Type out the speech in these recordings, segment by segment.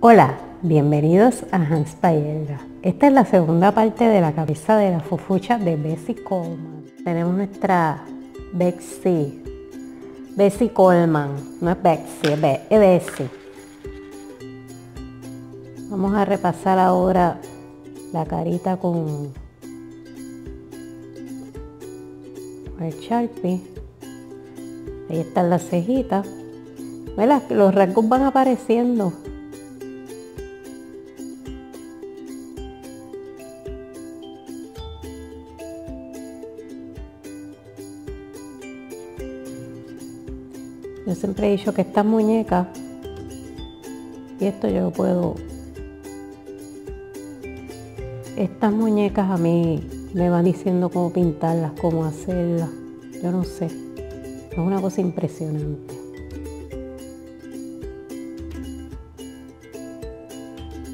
Hola, bienvenidos a Hans Paella. Esta es la segunda parte de la cabeza de la fufucha de Bessie Coleman. Tenemos nuestra Betsy. Bessie Coleman. No es Betsy, es Bessie. Vamos a repasar ahora la carita con el Sharpie. Ahí están las cejitas. Los rasgos van apareciendo. Yo siempre he dicho que estas muñecas, y esto yo puedo, estas muñecas a mí me van diciendo cómo pintarlas, cómo hacerlas, yo no sé, es una cosa impresionante.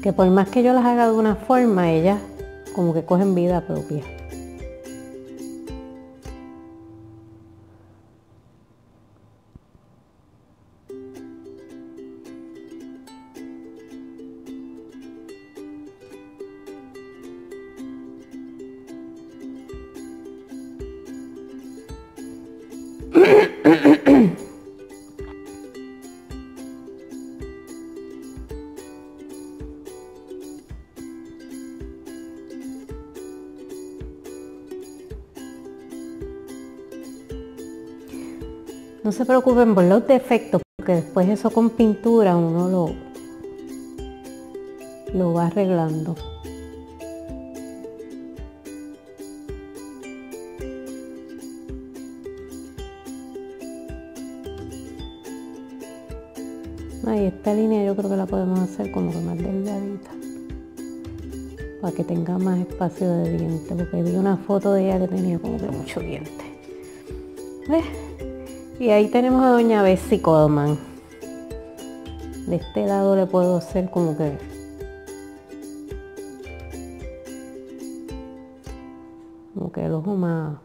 Que por más que yo las haga de una forma, ellas como que cogen vida propia. No se preocupen por los defectos, porque después eso con pintura uno lo, lo va arreglando. Ahí esta línea yo creo que la podemos hacer como que más delgadita. Para que tenga más espacio de diente. Porque vi una foto de ella que tenía como que mucho diente. Y ahí tenemos a doña Bessie Coleman. De este lado le puedo hacer como que como que el ojo más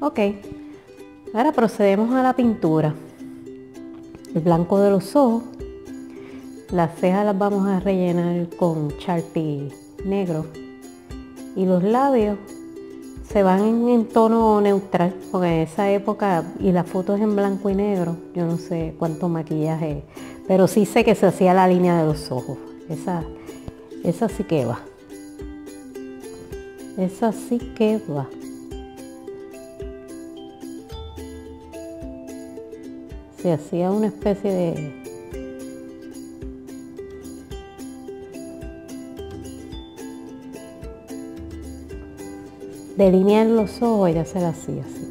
Ok, ahora procedemos a la pintura. El blanco de los ojos. Las cejas las vamos a rellenar con Sharpie negro. Y los labios se van en, tono neutral, porque en esa época, y las fotos en blanco y negro, yo no sé cuánto maquillaje, pero sí sé que se hacía la línea de los ojos. Esa, esa sí que va. Esa sí que va. se hacía una especie de delinear los ojos, se la hacía así.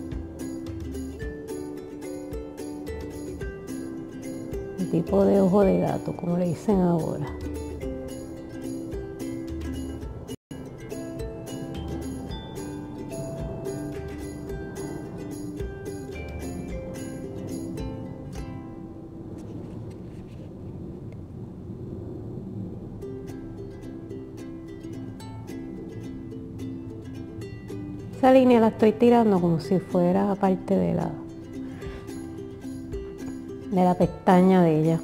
El tipo de ojo de gato, como le dicen ahora. Esa línea la estoy tirando como si fuera parte de la, de la pestaña de ella.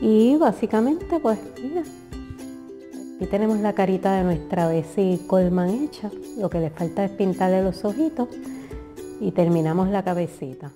Y básicamente pues mira, aquí tenemos la carita de nuestra Bessie Colman hecha. Lo que le falta es pintarle los ojitos y terminamos la cabecita.